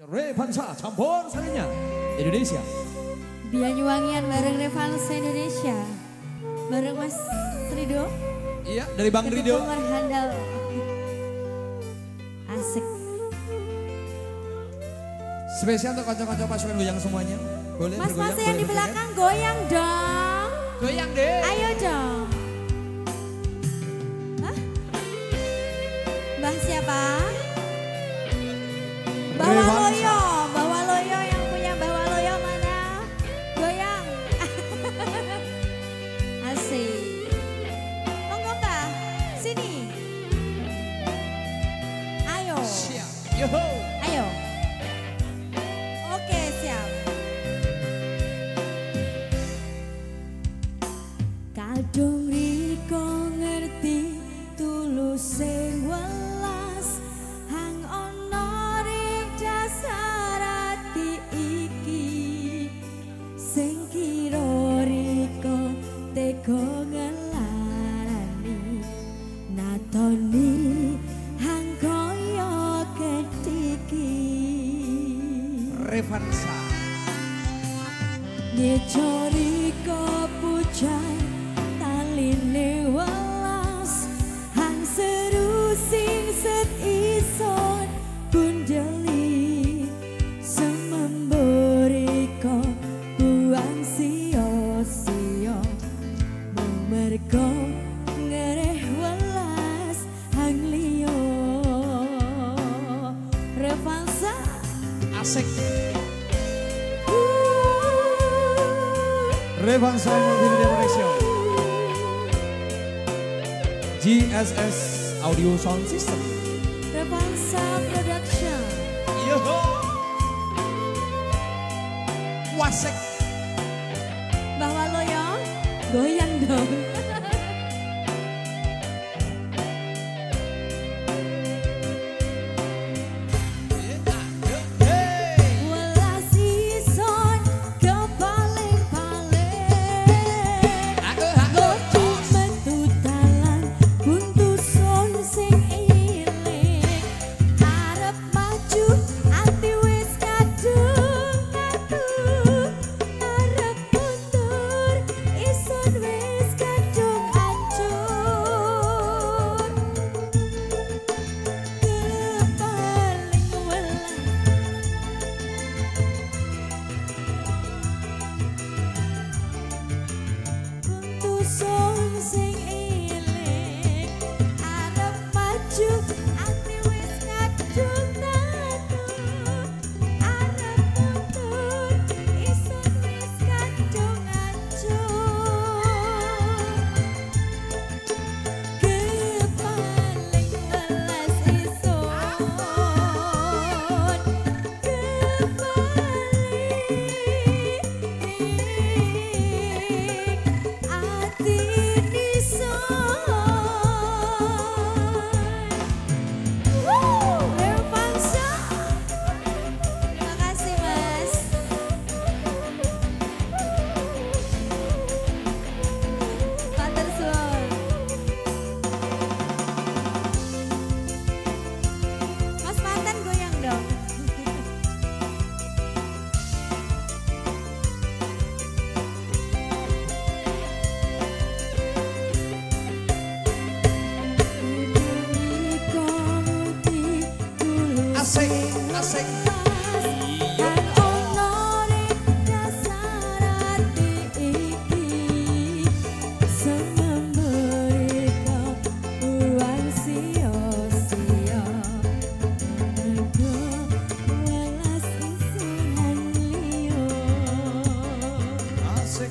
Revansa campur sarinya Indonesia. Bianyuwangian bareng Revansa Indonesia. Bareng Mas Rido. Iya, dari Bang Rido. handal. Asik. Spesial untuk kocok-kocok pasukan goyang semuanya. Boleh Mas bergoyang, Mas yang boleh di belakang goyang dong. Goyang deh. Ayo dong. Yoho. Ayo. Oke, siap. Kadung riko ngerti tulus sing welas hang ana ring dasar ati iki sing kira riko tega Ngecori kepujan taline welas Hang seru sing set ison kundeli Sememburi ko buang sio-sio Memergo ngereh welas hang liyo Revansa Asik. Revansa Multimedia Production. GSS Audio Sound System. Revansa Production Yoho. Wasek. Bawa loyo Goyang dong